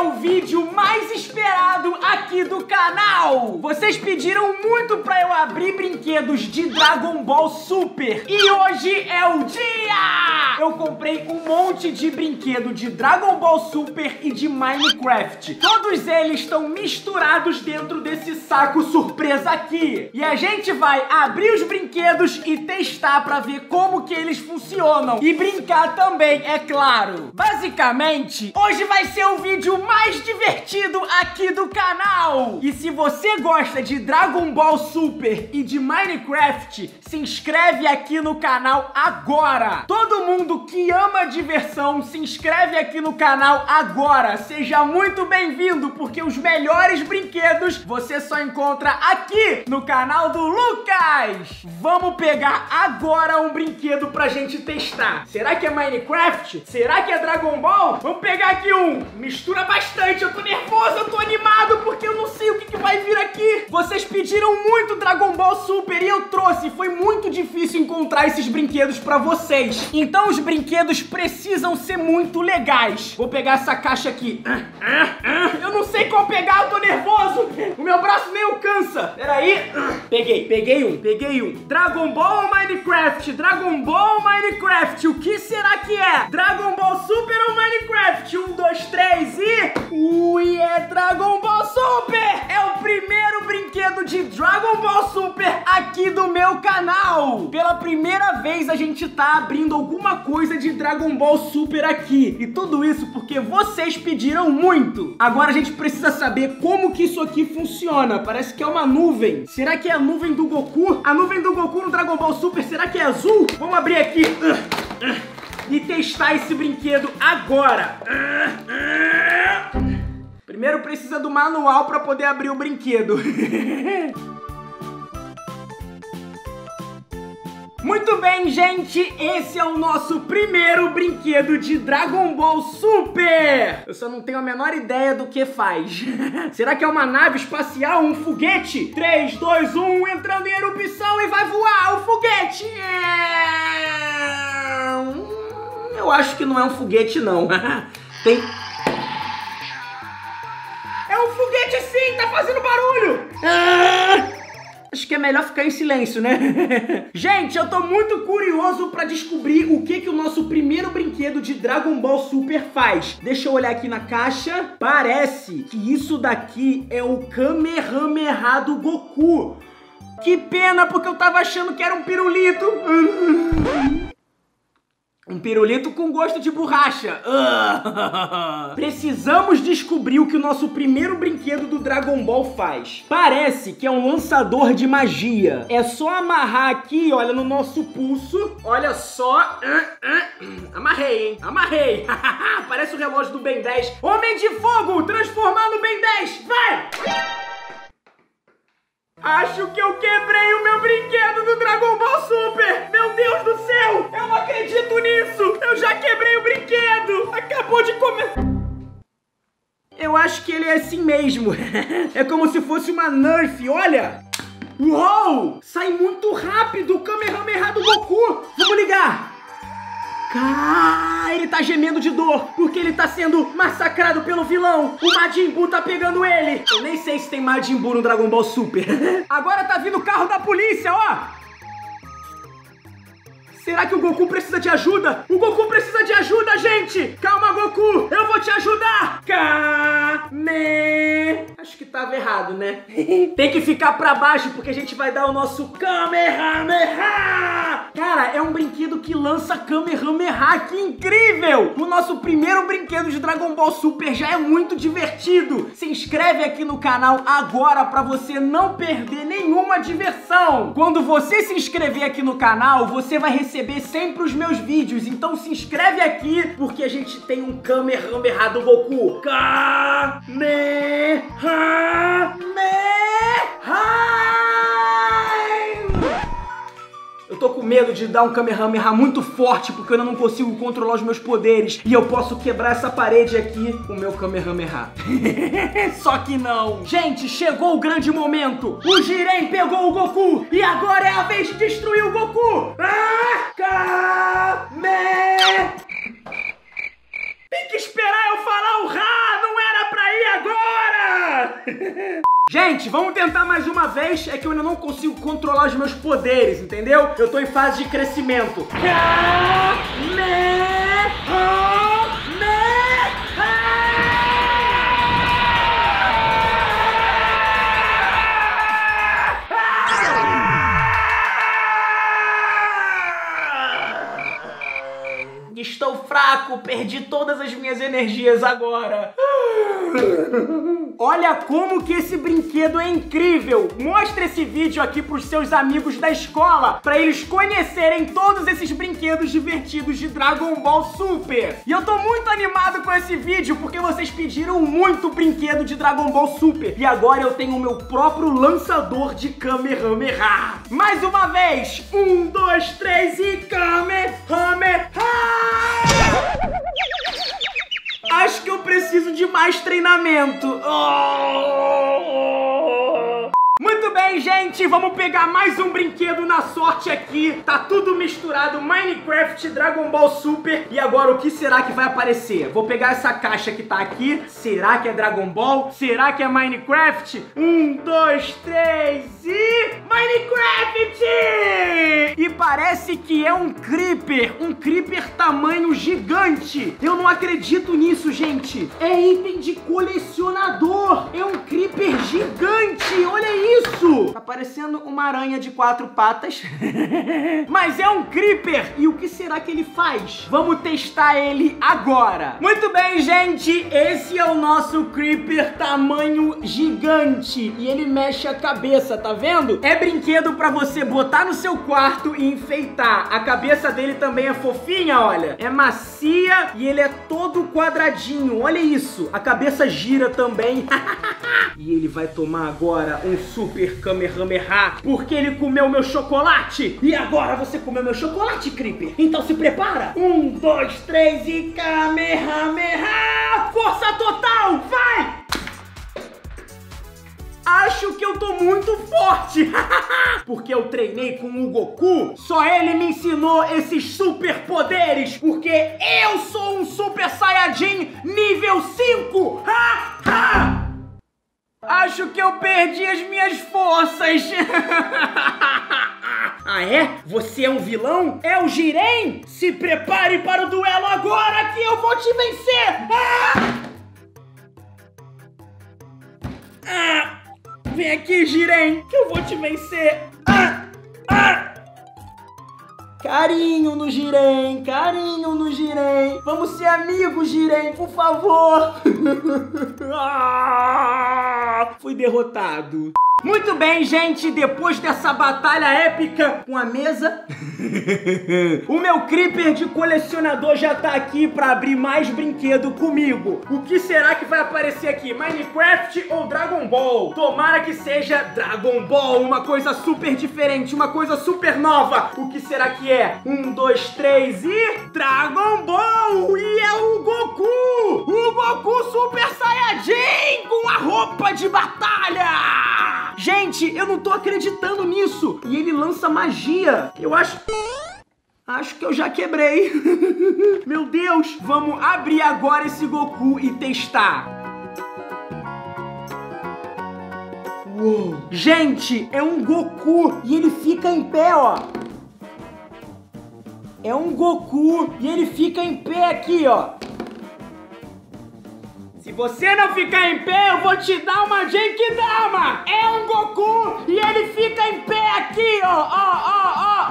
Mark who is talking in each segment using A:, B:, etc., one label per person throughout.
A: o vídeo mais aqui do canal. Vocês pediram muito pra eu abrir brinquedos de Dragon Ball Super e hoje é o dia! Eu comprei um monte de brinquedo de Dragon Ball Super e de Minecraft. Todos eles estão misturados dentro desse saco surpresa aqui. E a gente vai abrir os brinquedos e testar pra ver como que eles funcionam. E brincar também, é claro. Basicamente, hoje vai ser o vídeo mais divertido aqui do canal. E se você gosta de Dragon Ball Super e de Minecraft, se inscreve aqui no canal agora. Todo mundo que ama diversão, se inscreve aqui no canal agora. Seja muito bem-vindo, porque os melhores brinquedos você só encontra aqui no canal do Lucas. Vamos pegar agora um brinquedo pra gente testar. Será que é Minecraft? Será que é Dragon Ball? Vamos pegar aqui um. Mistura bastante, eu tô nervoso, eu tô animado, porque eu não sei o que, que vai vir aqui. Vocês pediram muito Dragon Ball Super e eu trouxe. Foi muito difícil encontrar esses brinquedos pra vocês. Então os brinquedos precisam ser muito legais. Vou pegar essa caixa aqui. Eu não sei qual pegar, eu tô nervoso. O meu braço nem alcança. Peraí. Peguei, peguei um, peguei um. Dragon Ball ou Minecraft? Dragon Ball ou Minecraft? O que será que é? Dragon Ball Super ou Minecraft? Um, dois, três e... Ui, é Dragon Ball Super! É o primeiro brinquedo de Dragon Ball Super aqui do meu canal. Pela primeira vez a gente tá abrindo alguma coisa de Dragon Ball Super aqui. E tudo isso porque vocês pediram muito. Agora a gente precisa saber como que isso aqui funciona. Parece que é uma nuvem. Será que é a nuvem do Goku? A nuvem do Goku no Dragon Ball Super, será que é azul? Vamos abrir aqui. E testar esse brinquedo agora. Primeiro precisa do manual para poder abrir o brinquedo. Muito bem, gente, esse é o nosso primeiro brinquedo de Dragon Ball Super! Eu só não tenho a menor ideia do que faz. Será que é uma nave espacial, um foguete? 3, 2, 1, entrando em erupção e vai voar o foguete! Hum, Eu acho que não é um foguete, não. Tem... foguete sim, tá fazendo barulho! Ah! Acho que é melhor ficar em silêncio, né? Gente, eu tô muito curioso pra descobrir o que que o nosso primeiro brinquedo de Dragon Ball Super faz. Deixa eu olhar aqui na caixa. Parece que isso daqui é o Kamehameha do Goku. Que pena, porque eu tava achando que era um pirulito. Um pirulito com gosto de borracha. Ah. Precisamos descobrir o que o nosso primeiro brinquedo do Dragon Ball faz. Parece que é um lançador de magia. É só amarrar aqui, olha, no nosso pulso. Olha só. Ah, ah. Amarrei, hein? Amarrei. Parece o relógio do Ben 10. Homem de fogo, transformar no Ben 10. Vai! Acho que eu quebrei o meu brinquedo mesmo. é como se fosse uma Nerf, olha! Uou! Sai muito rápido o Kamehameha do Goku! Vamos ligar! Ah, ele tá gemendo de dor, porque ele tá sendo massacrado pelo vilão. O Majin Buu tá pegando ele. Eu nem sei se tem Majin Buu no Dragon Ball Super. Agora tá vindo o carro da polícia, ó. Será que o Goku precisa de ajuda? O Goku precisa de ajuda, gente! Calma, Goku! Eu vou te ajudar! Kame... Acho que tava errado, né? Tem que ficar pra baixo, porque a gente vai dar o nosso Kamehameha! Cara, é um brinquedo que lança Kamehameha, que incrível! O nosso primeiro brinquedo de Dragon Ball Super já é muito divertido! Se inscreve aqui no canal agora pra você não perder nenhuma diversão! Quando você se inscrever aqui no canal, você vai receber sempre os meus vídeos, então se inscreve aqui, porque a gente tem um Kamehameha do Goku! Kamehameha! Tô com medo de dar um Kamehameha muito forte, porque eu ainda não consigo controlar os meus poderes. E eu posso quebrar essa parede aqui com o meu Kamehameha. Só que não. Gente, chegou o grande momento. O Jiren pegou o Goku. E agora é a vez de destruir o Goku. Ah! Kame... Tem que esperar eu falar o Ra. Não era pra ir agora! Gente, vamos tentar mais uma vez. É que eu ainda não consigo controlar os meus poderes, entendeu? Eu tô em fase de crescimento. Ka -me -ho -me -ha! Estou fraco, perdi todas as minhas energias agora. Olha como que esse brinquedo é incrível! Mostre esse vídeo aqui pros seus amigos da escola, para eles conhecerem todos esses brinquedos divertidos de Dragon Ball Super. E eu tô muito animado com esse vídeo, porque vocês pediram muito brinquedo de Dragon Ball Super. E agora eu tenho o meu próprio lançador de Kamehameha. Mais uma vez, um, dois, três e Kamehameha! Acho que eu preciso de mais treinamento. Oh! Muito bem, gente, vamos pegar mais um brinquedo na sorte aqui. Tá tudo misturado, Minecraft, Dragon Ball Super. E agora, o que será que vai aparecer? Vou pegar essa caixa que tá aqui. Será que é Dragon Ball? Será que é Minecraft? Um, dois, três e... Minecraft! E parece que é um Creeper. Um Creeper tamanho gigante. Eu não acredito nisso, gente. É item de colecionador. É um Creeper gigante. Olha isso isso? Tá parecendo uma aranha de quatro patas. Mas é um Creeper. E o que será que ele faz? Vamos testar ele agora. Muito bem, gente. Esse é o nosso Creeper tamanho gigante. E ele mexe a cabeça, tá vendo? É brinquedo pra você botar no seu quarto e enfeitar. A cabeça dele também é fofinha, olha. É macia e ele é todo quadradinho. Olha isso. A cabeça gira também. e ele vai tomar agora um Super Kamehameha porque ele comeu meu chocolate. E agora você comeu meu chocolate, Creeper. Então se prepara. Um, dois, três e Kamehameha! Força total, vai! Acho que eu tô muito forte, porque eu treinei com o Goku. Só ele me ensinou esses superpoderes, porque eu sou um Super Saiyajin nível 5. Ha, ha! Acho que eu perdi as minhas forças. ah, é? Você é um vilão? É o Jiren? Se prepare para o duelo agora que eu vou te vencer! Ah! Ah! Vem aqui, Jiren, que eu vou te vencer! Ah! Ah! Carinho no Jiren, carinho no Jiren. Vamos ser amigos, Jiren, por favor. ah, fui derrotado. Muito bem, gente, depois dessa batalha épica com a mesa, o meu Creeper de colecionador já tá aqui pra abrir mais brinquedo comigo. O que será que vai aparecer aqui? Minecraft ou Dragon Ball? Tomara que seja Dragon Ball, uma coisa super diferente, uma coisa super nova. O que será que é? Um, dois, três e... Dragon Ball! E é o Goku! O Goku Super Saiyajin com a roupa de batalha! Gente, eu não tô acreditando nisso. E ele lança magia. Eu acho... Acho que eu já quebrei. Meu Deus. Vamos abrir agora esse Goku e testar. Uou. Gente, é um Goku e ele fica em pé, ó. É um Goku e ele fica em pé aqui, ó. Se você não ficar em pé, eu vou te dar uma Genkidama! É um Goku e ele fica em pé aqui, ó, ó, ó, ó!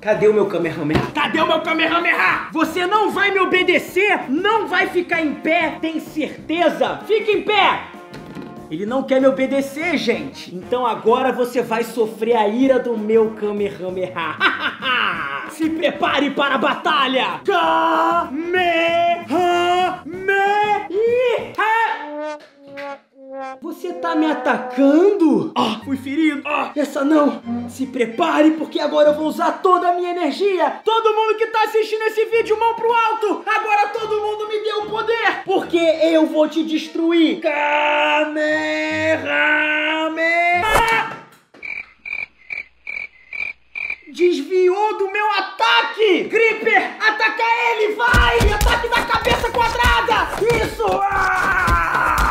A: Cadê o meu Kamehameha? Cadê o meu Kamehameha? Você não vai me obedecer? Não vai ficar em pé? Tem certeza? Fica em pé! Ele não quer me obedecer, gente. Então agora você vai sofrer a ira do meu Kamehameha. Se prepare para a batalha! Kamehameha! Você tá me atacando? Ah, fui ferido. Ah, essa não. Se prepare, porque agora eu vou usar toda a minha energia. Todo mundo que tá assistindo esse vídeo, mão pro alto. Agora todo mundo me deu o poder. Porque eu vou te destruir. Kamehameha! Desviou do meu ataque! Creeper, ataca ele, vai! Ataque da cabeça quadrada! Isso! Ah!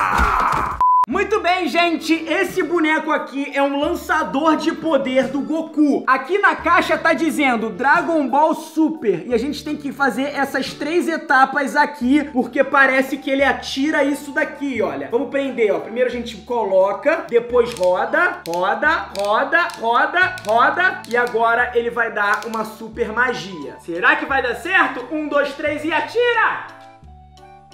A: Gente, esse boneco aqui é um lançador de poder do Goku. Aqui na caixa tá dizendo Dragon Ball Super. E a gente tem que fazer essas três etapas aqui, porque parece que ele atira isso daqui, olha. Vamos prender, ó. Primeiro a gente coloca, depois roda, roda, roda, roda, roda. E agora ele vai dar uma super magia. Será que vai dar certo? Um, dois, três e atira!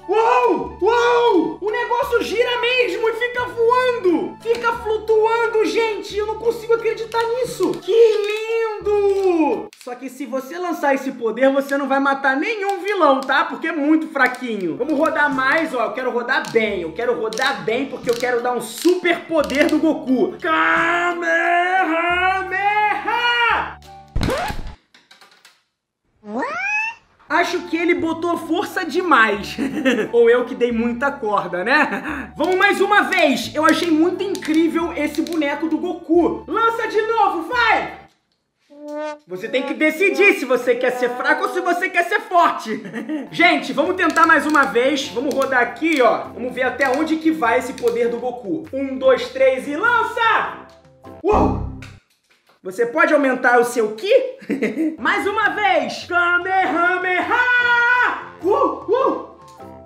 A: Uou! Uou! O negócio gira mesmo e fica voando! Fica flutuando, gente! Eu não consigo acreditar nisso! Que lindo! Só que se você lançar esse poder, você não vai matar nenhum vilão, tá? Porque é muito fraquinho. Vamos rodar mais, ó. Eu quero rodar bem. Eu quero rodar bem porque eu quero dar um super poder do Goku. Kamehameha! What? Acho que ele botou força demais. Ou eu que dei muita corda, né? Vamos mais uma vez. Eu achei muito incrível esse boneco do Goku. Lança de novo, vai! Você tem que decidir se você quer ser fraco ou se você quer ser forte. Gente, vamos tentar mais uma vez. Vamos rodar aqui, ó. Vamos ver até onde que vai esse poder do Goku. Um, dois, três e lança! Uou! Você pode aumentar o seu Ki? Mais uma vez! Kamehameha! Uh, uh!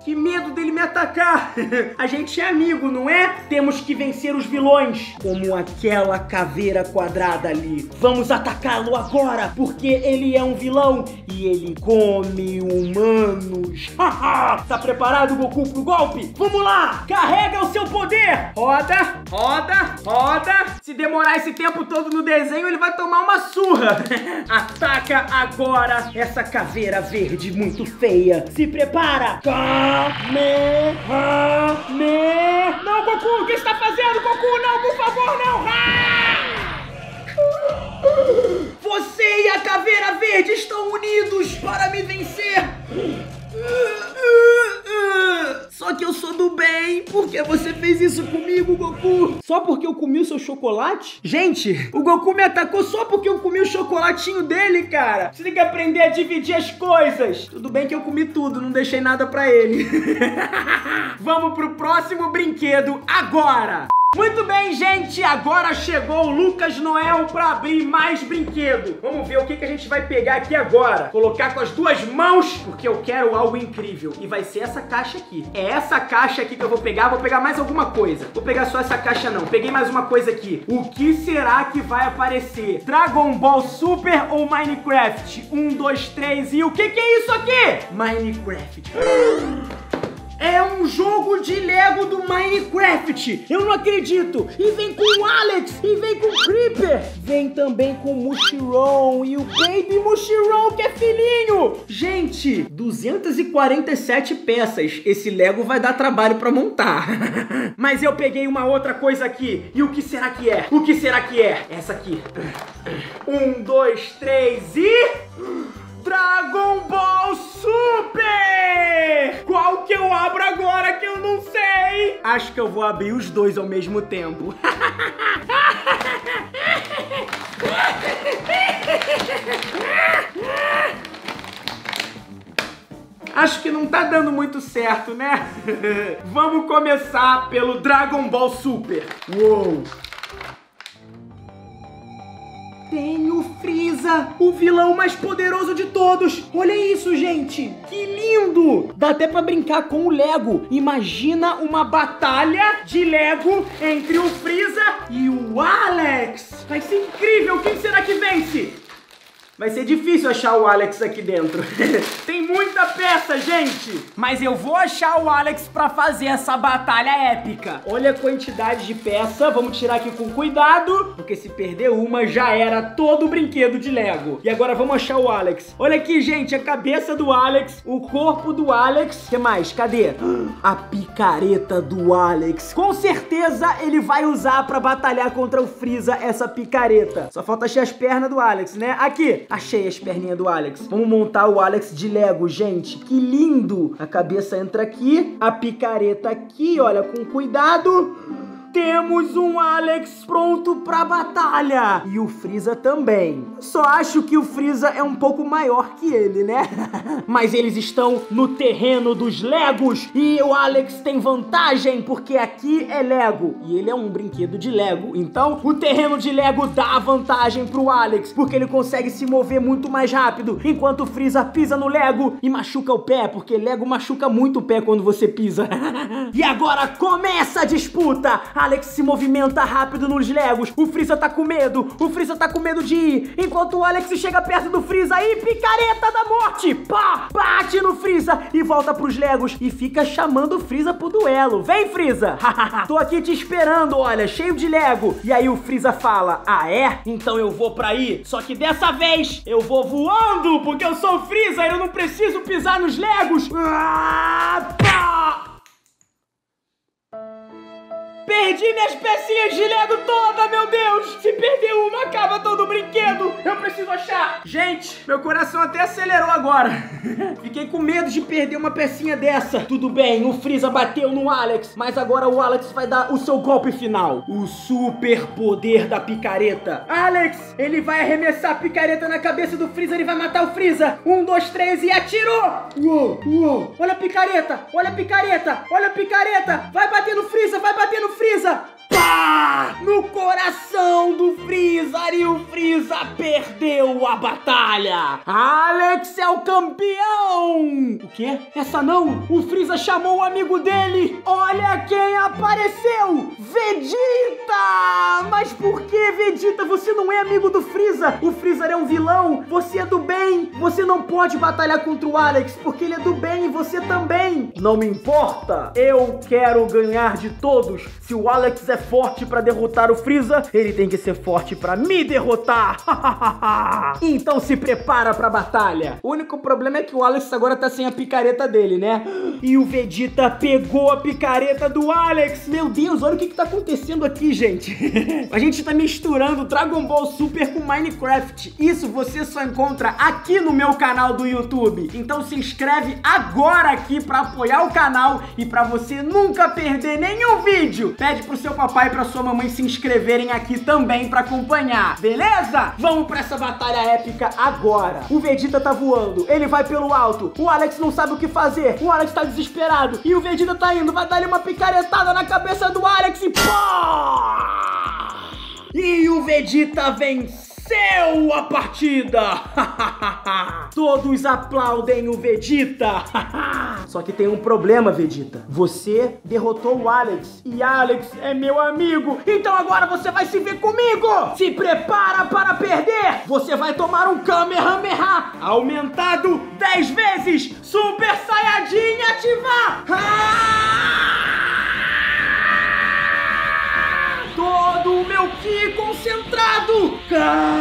A: Que medo dele me atacar! A gente é amigo, não é? Temos que vencer os vilões, como aquela caveira quadrada ali. Vamos atacá-lo agora, porque ele é um vilão e ele come humanos. tá preparado, Goku, pro golpe? Vamos lá! Carrega o seu poder! Roda, roda, roda. Se demorar esse tempo todo no desenho, ele vai tomar uma surra. Ataca agora essa caveira verde muito feia. Se prepara! Me, me. Não, Goku, o que está fazendo, Goku? Não, por favor, não! Você e a Caveira Verde estão unidos para me vencer! Só que eu sou do bem. Por que você fez isso comigo, Goku? Só porque eu comi o seu chocolate? Gente, o Goku me atacou só porque eu comi o chocolatinho dele, cara. Você tem que aprender a dividir as coisas. Tudo bem que eu comi tudo, não deixei nada pra ele. Vamos pro próximo brinquedo agora. Muito bem, gente, agora chegou o Lucas Noel para abrir mais brinquedo. Vamos ver o que, que a gente vai pegar aqui agora. Colocar com as duas mãos, porque eu quero algo incrível. E vai ser essa caixa aqui. É essa caixa aqui que eu vou pegar. Vou pegar mais alguma coisa. Vou pegar só essa caixa não. Peguei mais uma coisa aqui. O que será que vai aparecer? Dragon Ball Super ou Minecraft? Um, dois, três e o que, que é isso aqui? Minecraft. É um jogo de Lego do Minecraft. Eu não acredito. E vem com o Alex. E vem com o Creeper. Vem também com o Mushiron. E o Baby Mushiron, que é filhinho. Gente, 247 peças. Esse Lego vai dar trabalho pra montar. Mas eu peguei uma outra coisa aqui. E o que será que é? O que será que é? Essa aqui. Um, dois, três e... Dragon Ball Super! Qual que eu abro agora que eu não sei? Acho que eu vou abrir os dois ao mesmo tempo. Acho que não tá dando muito certo, né? Vamos começar pelo Dragon Ball Super. Uou! Tem o O vilão mais poderoso de todos. Olha isso, gente. Que lindo. Dá até pra brincar com o Lego. Imagina uma batalha de Lego entre o Freeza e o Alex. Vai ser incrível. Quem será que vence? Vai ser difícil achar o Alex aqui dentro. Tem muita peça, gente! Mas eu vou achar o Alex pra fazer essa batalha épica. Olha a quantidade de peça. Vamos tirar aqui com cuidado, porque se perder uma, já era todo o brinquedo de Lego. E agora vamos achar o Alex. Olha aqui, gente, a cabeça do Alex, o corpo do Alex. O que mais? Cadê? A picareta do Alex. Com certeza ele vai usar pra batalhar contra o Freeza essa picareta. Só falta achar as pernas do Alex, né? Aqui, Achei as perninhas do Alex. Vamos montar o Alex de Lego, gente. Que lindo! A cabeça entra aqui, a picareta aqui, olha, com cuidado. Temos um Alex pronto pra batalha. E o Freeza também. Só acho que o Freeza é um pouco maior que ele, né? Mas eles estão no terreno dos Legos e o Alex tem vantagem porque aqui é Lego e ele é um brinquedo de Lego. Então, o terreno de Lego dá vantagem pro Alex porque ele consegue se mover muito mais rápido, enquanto o Freeza pisa no Lego e machuca o pé, porque Lego machuca muito o pé quando você pisa. e agora começa a disputa. Alex se movimenta rápido nos Legos. O Freeza tá com medo. O Freeza tá com medo de ir. Enquanto o Alex chega perto do Freeza e picareta da morte. Pá! Bate no Freeza e volta pros Legos e fica chamando o Freeza pro duelo. Vem, Freeza! Tô aqui te esperando, olha, cheio de Lego. E aí o Freeza fala: Ah, é? Então eu vou pra aí. Só que dessa vez eu vou voando, porque eu sou o Freeza e eu não preciso pisar nos Legos. Ah, pá! Perdi minhas pecinhas de Lego toda, meu Deus! Se perder uma, acaba todo o brinquedo! Eu preciso achar! Gente, meu coração até acelerou agora. Fiquei com medo de perder uma pecinha dessa. Tudo bem, o Freeza bateu no Alex, mas agora o Alex vai dar o seu golpe final. O super poder da picareta. Alex, ele vai arremessar a picareta na cabeça do Freeza, ele vai matar o Freeza. Um, dois, três e atirou! Uou, uou! Olha a picareta, olha a picareta, olha a picareta! Vai bater no Freeza, vai bater no Freeza! No coração do Freeza e o Freeza perdeu a batalha! Alex é o campeão! O quê? Essa não? O Freeza chamou o amigo dele! Olha quem apareceu! Vegeta! Mas por que, Vegeta? Você não é amigo do Freeza! O Freeza é um vilão! Você é do bem! Você não pode batalhar contra o Alex porque ele é do bem e você também! Não me importa! Eu quero ganhar de todos! Se o Alex é forte pra derrotar o Freeza, ele tem que ser forte pra me derrotar! então se prepara pra batalha! O único problema é que o Alex agora tá sem a picareta dele, né? E o Vegeta pegou a picareta do Alex! Meu Deus, olha o que, que tá acontecendo aqui, gente! a gente tá misturando Dragon Ball Super com Minecraft. Isso você só encontra aqui no meu canal do YouTube. Então se inscreve agora aqui pra apoiar o canal e pra você nunca perder nenhum vídeo. Pede pro seu papai pra sua mamãe se inscreverem aqui também pra acompanhar, beleza? Vamos pra essa batalha épica agora. O Vegeta tá voando, ele vai pelo alto. O Alex não sabe o que fazer. O Alex tá desesperado. E o Vegeta tá indo, vai dar-lhe uma picaretada na cabeça do Alex e pá! E o Vegeta venceu a partida! Todos aplaudem o Vegeta! Só que tem um problema, Vegeta. Você derrotou o Alex e Alex é meu amigo. Então agora você vai se ver comigo! Se prepara para perder! Você vai tomar um Kamehameha aumentado 10 vezes! Super Saiyajin ativar! todo Ki concentrado! Kamehameha!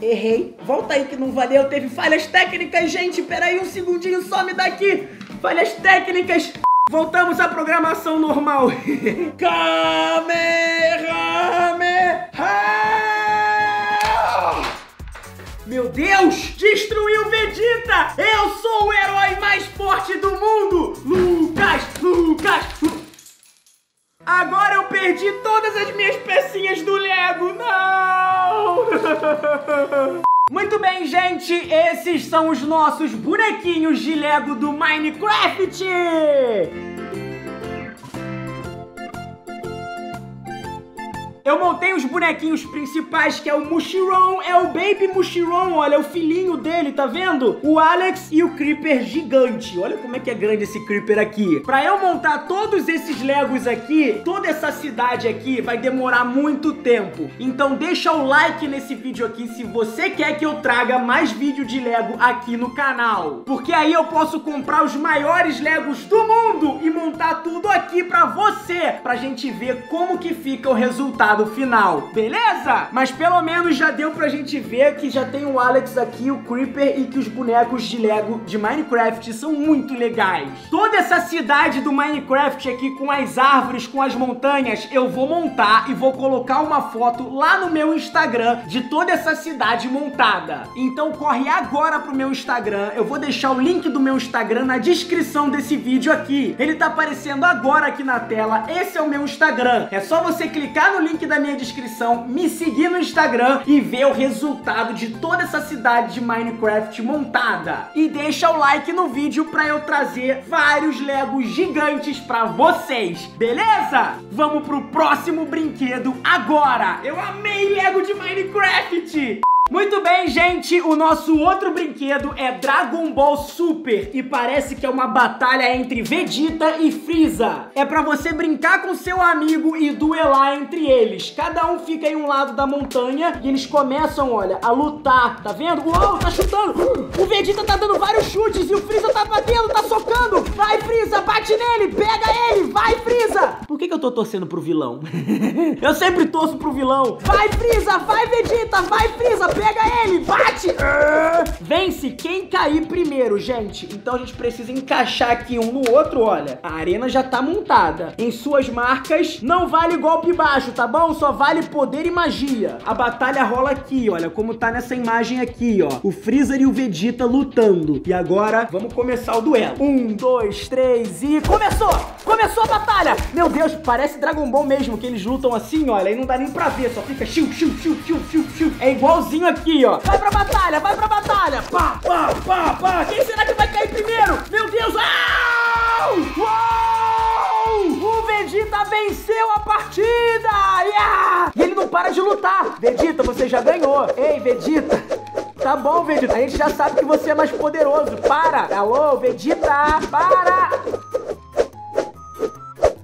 A: Errei. Volta aí que não valeu. Teve falhas técnicas, gente. Peraí um segundinho, some daqui. Falhas técnicas. Voltamos à programação normal. Kamehameha! Meu Deus! Destruiu Vegeta! Eu sou o herói mais forte do mundo! Lucas! Lucas! Agora eu perdi todas as minhas pecinhas do Lego! Não! Muito bem, gente, esses são os nossos bonequinhos de Lego do Minecraft! Eu montei os bonequinhos principais, que é o Mushiron, é o Baby Mushiron, olha, é o filhinho dele, tá vendo? O Alex e o Creeper gigante. Olha como é que é grande esse Creeper aqui. Pra eu montar todos esses Legos aqui, toda essa cidade aqui, vai demorar muito tempo. Então deixa o like nesse vídeo aqui se você quer que eu traga mais vídeo de Lego aqui no canal. Porque aí eu posso comprar os maiores Legos do mundo e montar tudo aqui pra você, pra gente ver como que fica o resultado resultado final, beleza? Mas pelo menos já deu pra gente ver que já tem o Alex aqui, o Creeper e que os bonecos de Lego de Minecraft são muito legais. Toda essa cidade do Minecraft aqui com as árvores, com as montanhas, eu vou montar e vou colocar uma foto lá no meu Instagram de toda essa cidade montada. Então corre agora pro meu Instagram, eu vou deixar o link do meu Instagram na descrição desse vídeo aqui. Ele tá aparecendo agora aqui na tela, esse é o meu Instagram. É só você clicar no link da minha descrição, me seguir no Instagram e ver o resultado de toda essa cidade de Minecraft montada. E deixa o like no vídeo pra eu trazer vários Legos gigantes pra vocês, beleza? Vamos pro próximo brinquedo agora! Eu amei Lego de Minecraft! Muito bem, gente, o nosso outro brinquedo é Dragon Ball Super e parece que é uma batalha entre Vegeta e Freeza. É pra você brincar com seu amigo e duelar entre eles. Cada um fica em um lado da montanha e eles começam, olha, a lutar. Tá vendo? Uou, tá chutando! O Vegeta tá dando vários chutes e o Freeza tá batendo, tá socando! Vai, Freeza, bate nele! Pega ele! Vai, Freeza! Por que, que eu tô torcendo pro vilão? eu sempre torço pro vilão. Vai, Freeza! Vai, Vegeta! Vai, Freeza! Pega ele! Bate! Vence quem cair primeiro, gente. Então a gente precisa encaixar aqui um no outro, olha. A arena já tá montada. Em suas marcas, não vale golpe baixo, tá bom? Só vale poder e magia. A batalha rola aqui, olha, como tá nessa imagem aqui, ó. O Freezer e o Vegeta lutando. E agora, vamos começar o duelo. Um, dois, três e... Começou! Começou a batalha! Meu Deus, parece Dragon Ball mesmo, que eles lutam assim, olha, e não dá nem pra ver, só fica xiu, xiu, xiu, xiu, xiu, xiu. É igualzinho aqui, ó. Vai pra batalha, vai pra batalha. Pá, pá, pá, pá. Quem será que vai cair primeiro? Meu Deus. Uou! O Vegeta venceu a partida. Yeah! E ele não para de lutar. Vegeta, você já ganhou. Ei, Vegeta. Tá bom, Vegeta. A gente já sabe que você é mais poderoso. Para. Alô, Vegeta. Para.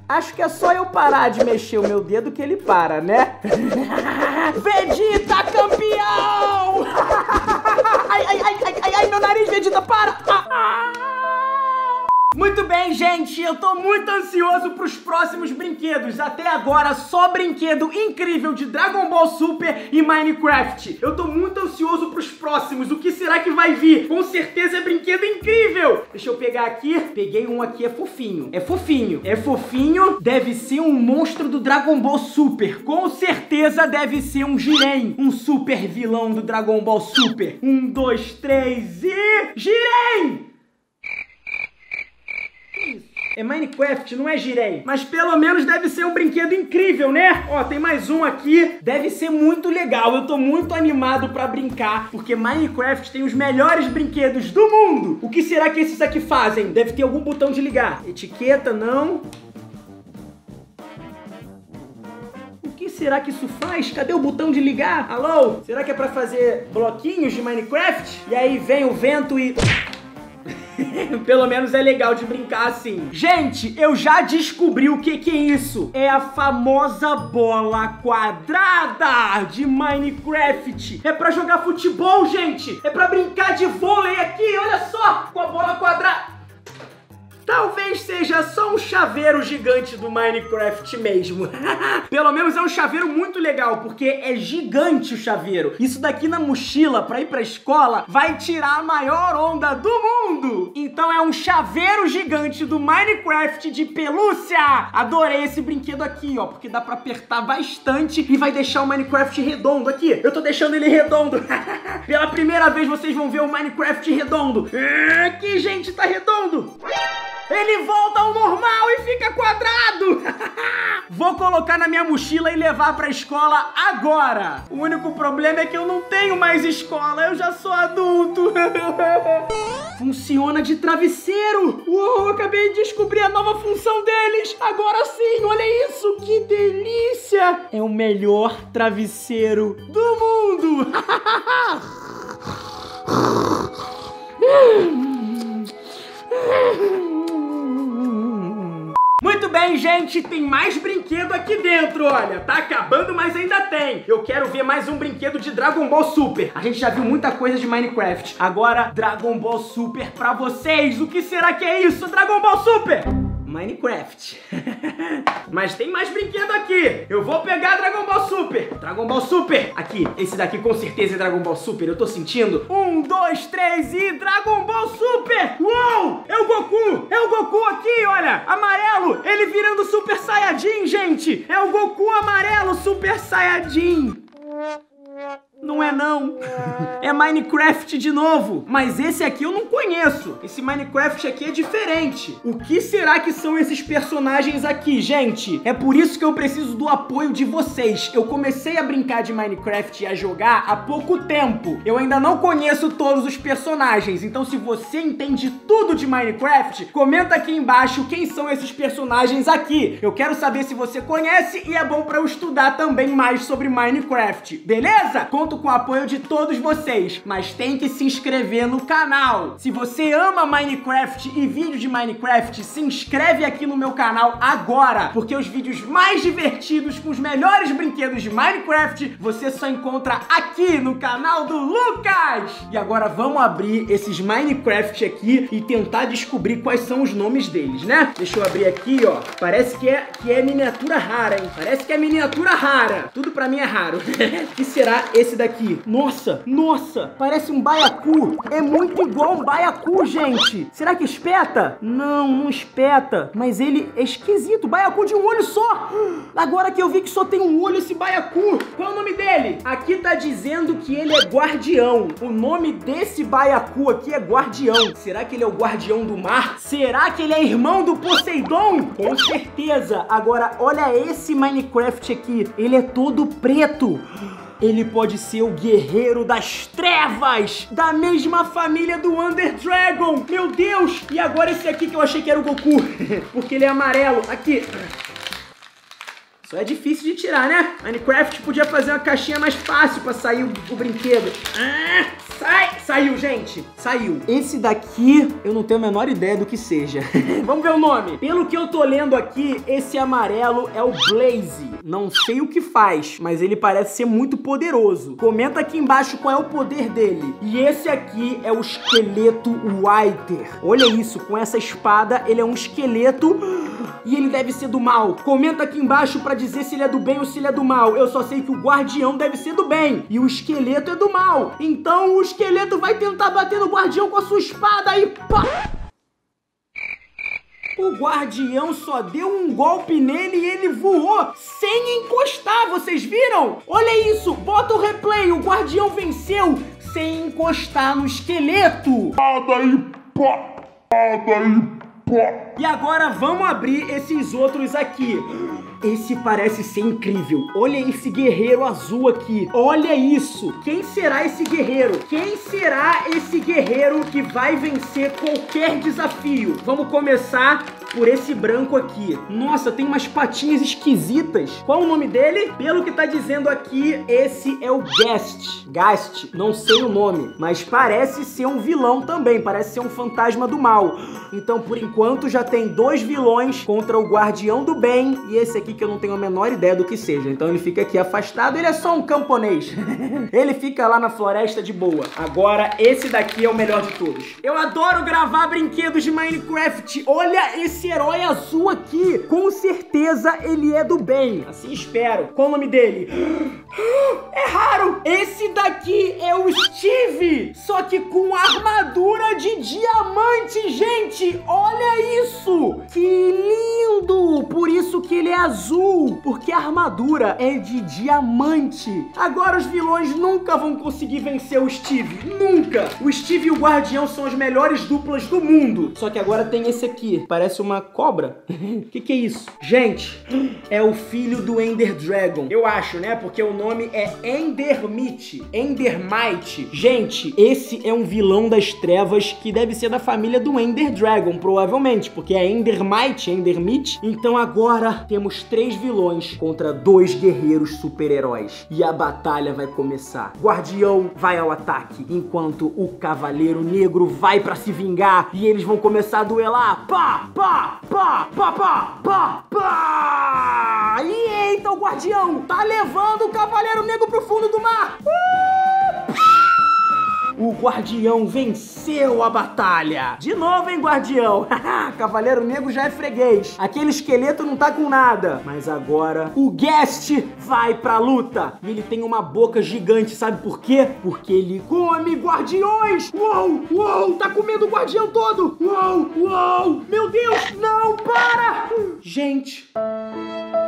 A: Acho que é só eu parar de mexer o meu dedo que ele para, né? Vegeta Vegeta, para! Muito bem, gente, eu tô muito ansioso pros próximos brinquedos. Até agora, só brinquedo incrível de Dragon Ball Super e Minecraft. Eu tô muito ansioso pros próximos. O que será que vai vir? Com certeza é brinquedo incrível. Deixa eu pegar aqui. Peguei um aqui, é fofinho. É fofinho. É fofinho. Deve ser um monstro do Dragon Ball Super. Com certeza deve ser um Jiren. Um super vilão do Dragon Ball Super. Um, dois, três e... Jiren! É Minecraft, não é Jirei. Mas pelo menos deve ser um brinquedo incrível, né? Ó, tem mais um aqui. Deve ser muito legal. Eu tô muito animado pra brincar, porque Minecraft tem os melhores brinquedos do mundo. O que será que esses aqui fazem? Deve ter algum botão de ligar. Etiqueta, não. O que será que isso faz? Cadê o botão de ligar? Alô? Será que é pra fazer bloquinhos de Minecraft? E aí vem o vento e... Pelo menos é legal de brincar assim. Gente, eu já descobri o que que é isso. É a famosa bola quadrada de Minecraft. É pra jogar futebol, gente. É pra brincar de vôlei aqui, olha só, com a bola quadrada. Talvez seja só um chaveiro gigante do Minecraft mesmo. Pelo menos é um chaveiro muito legal, porque é gigante o chaveiro. Isso daqui na mochila pra ir pra escola vai tirar a maior onda do mundo. Então é um chaveiro gigante do Minecraft de pelúcia. Adorei esse brinquedo aqui, ó, porque dá pra apertar bastante e vai deixar o Minecraft redondo aqui. Eu tô deixando ele redondo. Pela primeira vez vocês vão ver o Minecraft redondo. Aqui, gente, tá redondo ele volta ao normal e fica quadrado. Vou colocar na minha mochila e levar pra escola agora. O único problema é que eu não tenho mais escola, eu já sou adulto. Funciona de travesseiro. Uou, acabei de descobrir a nova função deles. Agora sim, olha isso, que delícia. É o melhor travesseiro do mundo. Muito bem, gente, tem mais brinquedo aqui dentro, olha. Tá acabando, mas ainda tem. Eu quero ver mais um brinquedo de Dragon Ball Super. A gente já viu muita coisa de Minecraft. Agora, Dragon Ball Super pra vocês. O que será que é isso, Dragon Ball Super? Minecraft. Mas tem mais brinquedo aqui. Eu vou pegar Dragon Ball Super. Dragon Ball Super. Aqui, esse daqui com certeza é Dragon Ball Super. Eu tô sentindo. Um, dois, três e Dragon Ball Super. Uou! É o Goku. É o Goku aqui, olha. Amarelo. Ele virando Super Saiyajin, gente. É o Goku amarelo Super Saiyajin. Não é não. É Minecraft de novo. Mas esse aqui eu não conheço. Esse Minecraft aqui é diferente. O que será que são esses personagens aqui, gente? É por isso que eu preciso do apoio de vocês. Eu comecei a brincar de Minecraft e a jogar há pouco tempo. Eu ainda não conheço todos os personagens. Então se você entende tudo de Minecraft, comenta aqui embaixo quem são esses personagens aqui. Eu quero saber se você conhece e é bom para eu estudar também mais sobre Minecraft. Beleza? Conto com o apoio de todos vocês, mas tem que se inscrever no canal. Se você ama Minecraft e vídeos de Minecraft, se inscreve aqui no meu canal agora, porque os vídeos mais divertidos com os melhores brinquedos de Minecraft você só encontra aqui no canal do Lucas. E agora vamos abrir esses Minecraft aqui e tentar descobrir quais são os nomes deles, né? Deixa eu abrir aqui, ó. Parece que é, que é miniatura rara, hein? Parece que é miniatura rara. Tudo pra mim é raro. que será esse daqui? Daqui. Nossa, nossa, parece um baiacu. É muito igual um baiacu, gente. Será que espeta? Não, não espeta. Mas ele é esquisito. Baiacu de um olho só. Agora que eu vi que só tem um olho esse baiacu. Qual é o nome dele? Aqui tá dizendo que ele é guardião. O nome desse baiacu aqui é guardião. Será que ele é o guardião do mar? Será que ele é irmão do Poseidon? Com certeza. Agora, olha esse Minecraft aqui. Ele é todo preto. Ele pode ser o guerreiro das trevas, da mesma família do Under Dragon. Meu Deus! E agora esse aqui que eu achei que era o Goku, porque ele é amarelo. Aqui. Só é difícil de tirar, né? Minecraft podia fazer uma caixinha mais fácil pra sair o, o brinquedo. Ah, sai! Saiu, gente. Saiu. Esse daqui, eu não tenho a menor ideia do que seja. Vamos ver o nome. Pelo que eu tô lendo aqui, esse amarelo é o Blaze. Não sei o que faz, mas ele parece ser muito poderoso. Comenta aqui embaixo qual é o poder dele. E esse aqui é o esqueleto Whiter. Olha isso, com essa espada, ele é um esqueleto e ele deve ser do mal. Comenta aqui embaixo pra dizer se ele é do bem ou se ele é do mal. Eu só sei que o guardião deve ser do bem e o esqueleto é do mal. Então o esqueleto vai tentar bater no guardião com a sua espada e pá! O guardião só deu um golpe nele e ele voou sem encostar, vocês viram? Olha isso, bota o replay, o guardião venceu sem encostar no esqueleto.
B: Nada e pá, nada e
A: e agora vamos abrir esses outros aqui. Esse parece ser incrível. Olha esse guerreiro azul aqui. Olha isso. Quem será esse guerreiro? Quem será esse guerreiro que vai vencer qualquer desafio? Vamos começar por esse branco aqui. Nossa, tem umas patinhas esquisitas. Qual o nome dele? Pelo que tá dizendo aqui, esse é o Gast. Gast, não sei o nome, mas parece ser um vilão também, parece ser um fantasma do mal. Então, por enquanto, já tem dois vilões contra o Guardião do Bem e esse aqui que eu não tenho a menor ideia do que seja. Então ele fica aqui afastado, ele é só um camponês. ele fica lá na floresta de boa. Agora, esse daqui é o melhor de todos. Eu adoro gravar brinquedos de Minecraft. Olha esse herói azul aqui, com certeza ele é do bem. Assim espero. Qual o nome dele? É raro! Esse daqui é o Steve, só que com diamante, gente! Olha isso! Azul, porque a armadura é de diamante. Agora os vilões nunca vão conseguir vencer o Steve, nunca! O Steve e o Guardião são as melhores duplas do mundo. Só que agora tem esse aqui, parece uma cobra. que que é isso? Gente, é o filho do Ender Dragon. Eu acho, né? Porque o nome é Endermite. Endermite. Gente, esse é um vilão das trevas que deve ser da família do Ender Dragon, provavelmente, porque é Endermite, Endermite. Então agora temos três vilões contra dois guerreiros super-heróis. E a batalha vai começar. Guardião vai ao ataque, enquanto o Cavaleiro Negro vai para se vingar e eles vão começar a duelar. Pá, pá, pá, pá, pá, pá, pá. E eita, o Guardião tá levando o Cavaleiro Negro pro fundo do mar. Uh! O Guardião venceu a batalha. De novo, hein, Guardião? Cavaleiro Negro já é freguês. Aquele esqueleto não tá com nada. Mas agora o Guest vai pra luta. E ele tem uma boca gigante, sabe por quê? Porque ele come guardiões. Uou, uou, tá comendo o guardião todo. Uou, uou, meu Deus, não, para. Gente...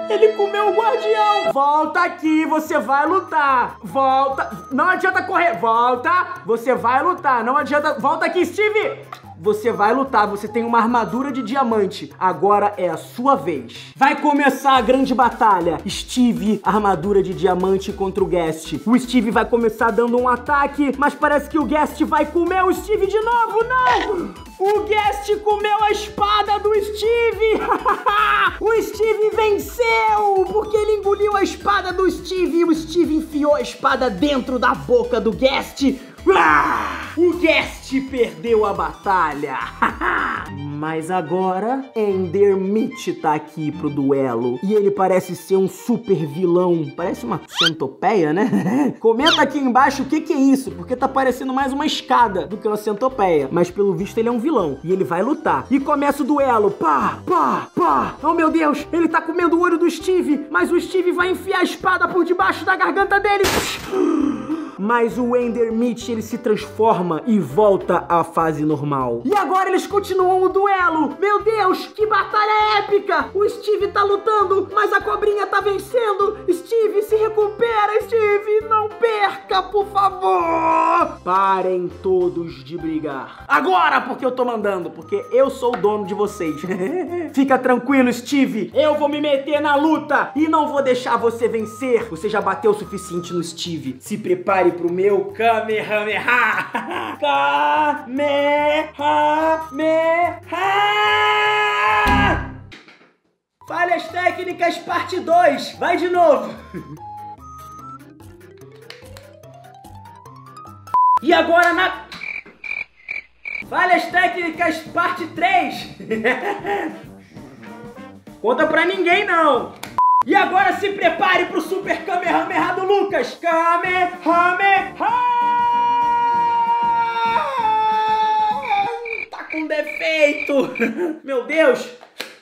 A: Ele comeu o guardião. Volta aqui, você vai lutar. Volta. Não adianta correr. Volta. Você vai lutar. Não adianta. Volta aqui, Steve. Você vai lutar, você tem uma armadura de diamante. Agora é a sua vez. Vai começar a grande batalha. Steve, armadura de diamante contra o Guest. O Steve vai começar dando um ataque, mas parece que o Guest vai comer o Steve de novo. Não! O Guest comeu a espada do Steve! o Steve venceu! Porque ele engoliu a espada do Steve e o Steve enfiou a espada dentro da boca do Guest. Ah! O Guest perdeu a batalha. Mas agora Endermit tá aqui pro duelo. E ele parece ser um super vilão. Parece uma centopeia, né? Comenta aqui embaixo o que, que é isso, porque tá parecendo mais uma escada do que uma centopeia. Mas pelo visto ele é um vilão. E ele vai lutar. E começa o duelo. Pá, pá, pá. Oh meu Deus, ele tá comendo o olho do Steve. Mas o Steve vai enfiar a espada por debaixo da garganta dele. Mas o Endermit ele se transforma e volta à fase normal. E agora eles continuam o duelo. Meu Deus, que batalha épica! O Steve tá lutando, mas a cobrinha tá vencendo. Steve, se recupera, Steve! Não perca, por favor! Parem todos de brigar. Agora, porque eu tô mandando, porque eu sou o dono de vocês. Fica tranquilo, Steve. Eu vou me meter na luta e não vou deixar você vencer. Você já bateu o suficiente no Steve. Se prepare pro meu Kamehameha. Kamehameha! Falhas técnicas, parte 2. Vai de novo. E agora na... Falhas técnicas, parte 3. Conta pra ninguém, não. E agora se prepare pro Super Kamehameha do Lucas. Kamehameha! Tá com defeito. Meu Deus.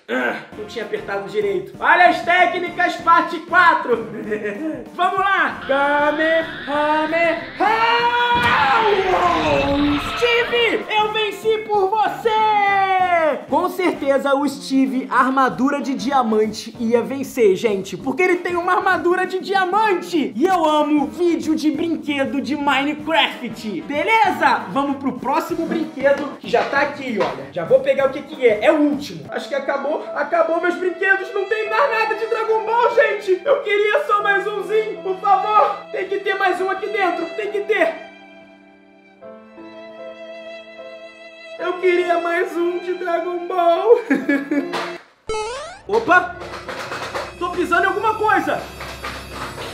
A: Ah, não tinha apertado direito. Olha as técnicas, parte 4. Vamos lá. Kamehameha! Steve, eu venci por você! Com certeza o Steve, armadura de diamante, ia vencer, gente. Porque ele tem uma armadura de diamante. E eu amo vídeo de brinquedo de Minecraft. Beleza? Vamos pro próximo brinquedo, que já tá aqui, olha. Já vou pegar o que que é. É o último. Acho que acabou. Acabou meus brinquedos. Não tem mais nada de Dragon Ball, gente. Eu queria só mais umzinho, por favor. Tem que ter mais um aqui dentro. Tem que ter. Eu queria mais um de Dragon Ball. Opa! Tô pisando em alguma coisa.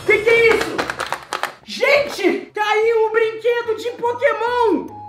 A: Que que é isso? Gente, caiu o brinquedo de Pokémon.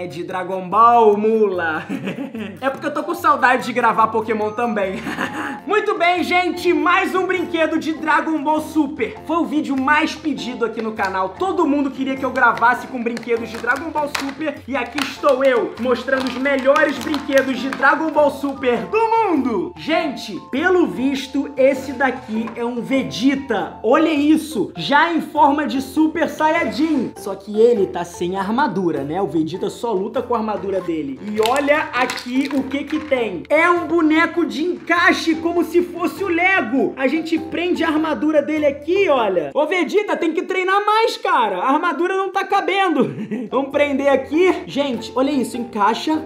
A: É de Dragon Ball, mula. é porque eu tô com saudade de gravar Pokémon também. Muito bem, gente, mais um brinquedo de Dragon Ball Super. Foi o vídeo mais pedido aqui no canal. Todo mundo queria que eu gravasse com brinquedos de Dragon Ball Super. E aqui estou eu, mostrando os melhores brinquedos de Dragon Ball Super do mundo. Gente, pelo visto, esse daqui é um Vegeta. Olha isso, já em forma de Super Saiyajin. Só que ele tá sem armadura, né? O Vegeta só luta com a armadura dele. E olha aqui o que que tem. É um boneco de encaixe, como se fosse o Lego. A gente prende a armadura dele aqui, olha. Ô Vegeta, tem que treinar mais, cara. A armadura não tá cabendo. Vamos prender aqui. Gente, olha isso, encaixa.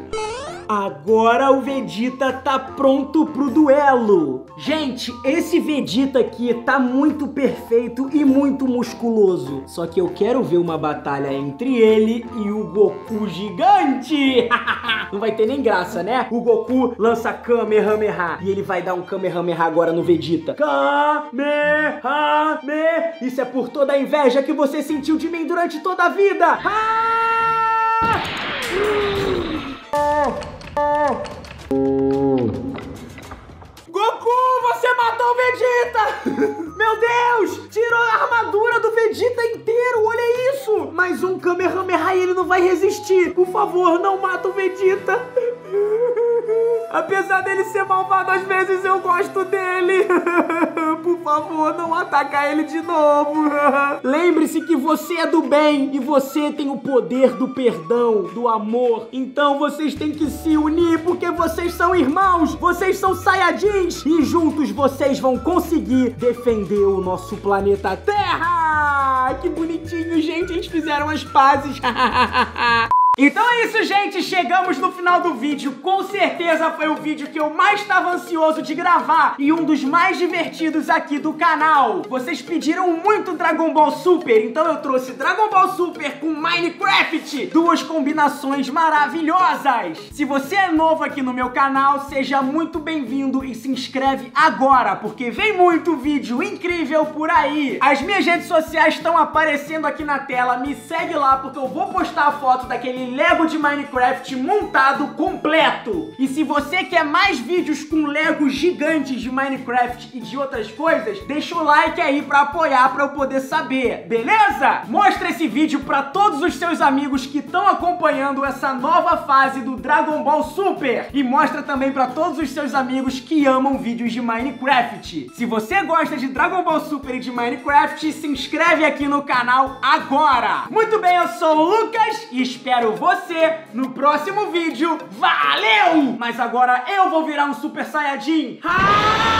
A: Agora o Vegeta tá pronto pro duelo. Gente, esse Vegeta aqui tá muito perfeito e muito musculoso. Só que eu quero ver uma batalha entre ele e o Goku gigante. Não vai ter nem graça, né? O Goku lança Kamehameha e ele vai dar um Kamehameha agora no Vegeta. Kamehameha! Isso é por toda a inveja que você sentiu de mim durante toda a vida. Ah! Goku, você matou o Vegeta! Meu Deus! Tirou a armadura do Vegeta inteiro, olha isso! Mas um Kamehameha ele não vai resistir. Por favor, não mata o Vegeta. Apesar dele ser malvado às vezes, eu gosto dele. Por favor, não ataca ele de novo. Lembre-se que você é do bem e você tem o poder do perdão, do amor. Então vocês têm que se unir porque vocês são irmãos, vocês são Saiyajins e juntos vocês vão conseguir defender o nosso planeta Terra. Que bonitinho, gente. Eles fizeram as pazes. Então é isso, gente. Chegamos no final do vídeo. Com certeza foi o vídeo que eu mais estava ansioso de gravar e um dos mais divertidos aqui do canal. Vocês pediram muito Dragon Ball Super, então eu trouxe Dragon Ball Super com Minecraft. Duas combinações maravilhosas. Se você é novo aqui no meu canal, seja muito bem-vindo e se inscreve agora, porque vem muito vídeo incrível por aí. As minhas redes sociais estão aparecendo aqui na tela. Me segue lá, porque eu vou postar a foto daquele Lego de Minecraft montado completo. E se você quer mais vídeos com Lego gigantes de Minecraft e de outras coisas, deixa o like aí pra apoiar pra eu poder saber, beleza? Mostra esse vídeo pra todos os seus amigos que estão acompanhando essa nova fase do Dragon Ball Super. E mostra também pra todos os seus amigos que amam vídeos de Minecraft. Se você gosta de Dragon Ball Super e de Minecraft, se inscreve aqui no canal agora. Muito bem, eu sou o Lucas e espero você no próximo vídeo. Valeu! Mas agora eu vou virar um Super Saiyajin. Hakame!